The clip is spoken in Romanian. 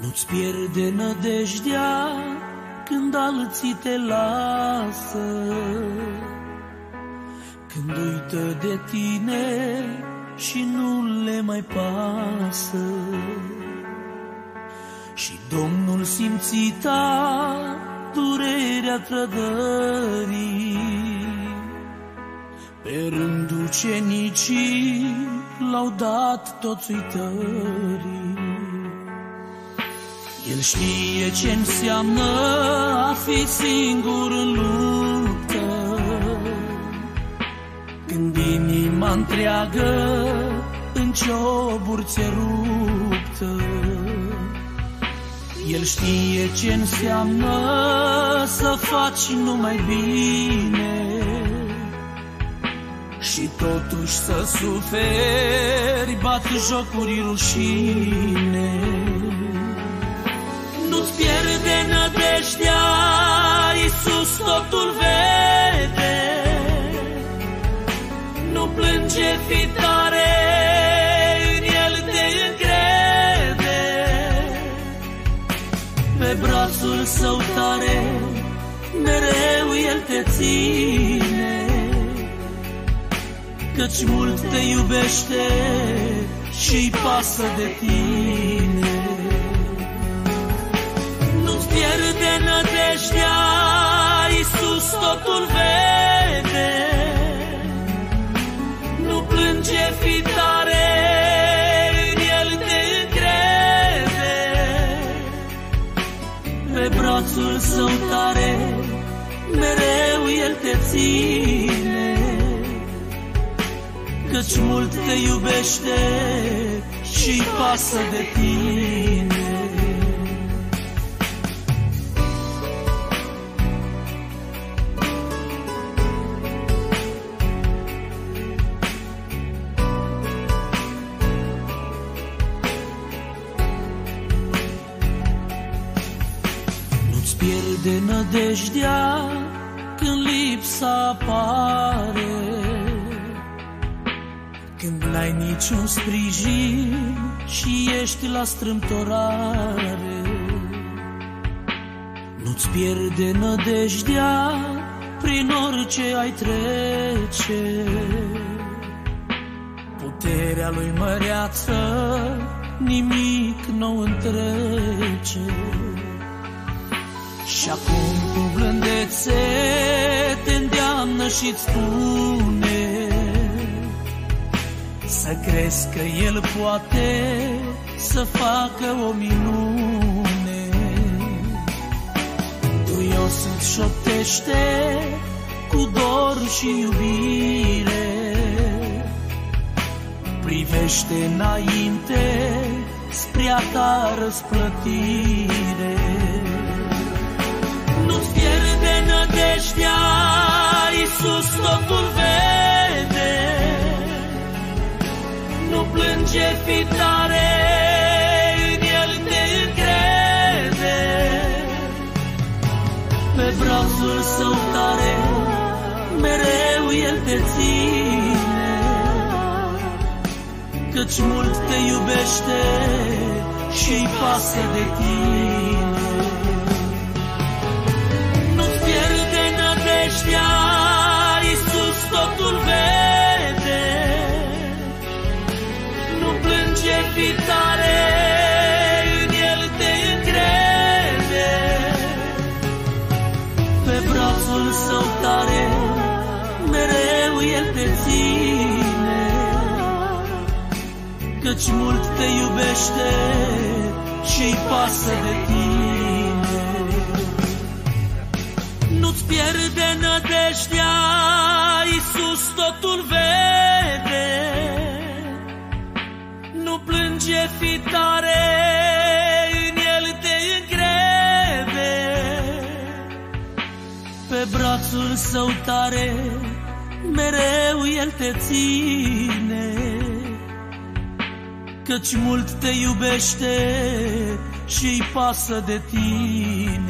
Nu-ți pierde nădejdea când alții te lasă, când uită de tine și nu le mai pasă. Și Domnul simțita durerea trădării, pe rând ucenicii l-au dat toți uitării. El știe ce înseamnă a fi singur în luptă, când inima întreagă în cioburi ți ruptă. El știe ce înseamnă să faci numai bine și totuși să suferi, bat jocuri rușine. Nădejdea, Iisus totul vede. Nu plânge, fi tare, în El te încrede. Pe brațul său tare, mereu El te ține. Căci mult te iubește și-i pasă de tine pierde nădejdea, Iisus totul vede. Nu plânge, fi tare, în El te încrede. Pe brațul său tare, mereu El te ține. Căci mult te iubește și pasă de tine. Nădejdea când lipsa apare, când n-ai niciun sprijin și ești la strâmtorare. Nu-ți pierde nădejdea prin orice ai trece, puterea lui măreață nimic nu întrece. Și acum cu blândețe te îndeamnă și-ți spune Să crezi că El poate să facă o minune. Duios îți șoptește cu dor și iubire Privește înainte spre a ta răsplătire nădejdea, Iisus totul vede. Nu plânge, fi tare, în El te încrede. Pe brațul său tare, mereu El te ține. Căci mult te iubește și-i pasă de tine. Brațul său tare, mereu El te ține. Căci mult te iubește și-i pasă de tine nu-ți pierde nădejdea, Iisus totul vede. Nu plânge, fi tare, brațul său tare, mereu El te ține. Căci mult te iubește și-i pasă de tine.